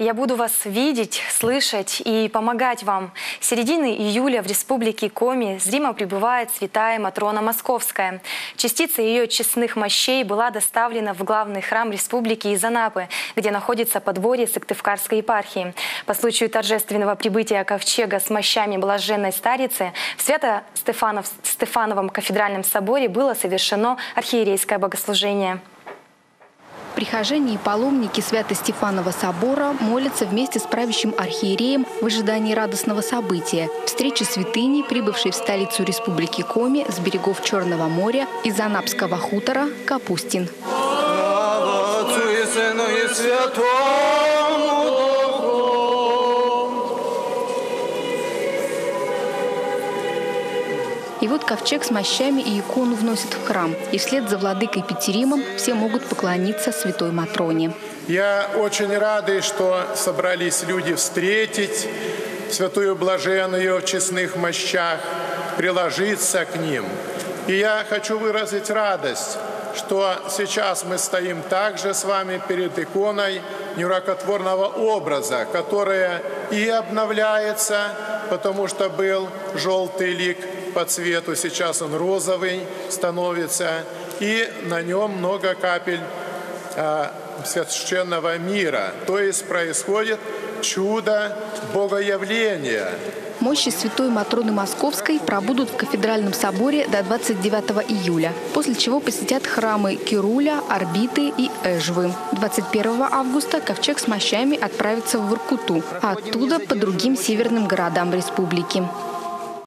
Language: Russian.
Я буду вас видеть, слышать и помогать вам. С середины июля в республике Коми зримо прибывает святая Матрона Московская. Частица ее честных мощей была доставлена в главный храм республики из Анапы, где находится подворье Сыктывкарской епархии. По случаю торжественного прибытия ковчега с мощами блаженной старицы в Свято-Стефановом кафедральном соборе было совершено архиерейское богослужение. Прихожане и паломники Свято-Стефанова собора молятся вместе с правящим архиереем в ожидании радостного события – встречи святыни, прибывшей в столицу Республики Коми с берегов Черного моря из Анапского хутора Капустин. Слава Отцу и Сыну и Святому И вот ковчег с мощами и икону вносят в храм. И вслед за владыкой Петеримом все могут поклониться святой Матроне. Я очень рада, что собрались люди встретить святую блаженную в честных мощах, приложиться к ним. И я хочу выразить радость, что сейчас мы стоим также с вами перед иконой неракотворного образа, которая и обновляется, потому что был желтый лик по цвету, сейчас он розовый становится, и на нем много капель а, священного мира. То есть происходит чудо Богоявления. Мощи святой Матроны Московской пробудут в кафедральном соборе до 29 июля, после чего посетят храмы Кируля, Орбиты и Эжвы. 21 августа ковчег с мощами отправится в Воркуту, а оттуда по другим северным городам республики.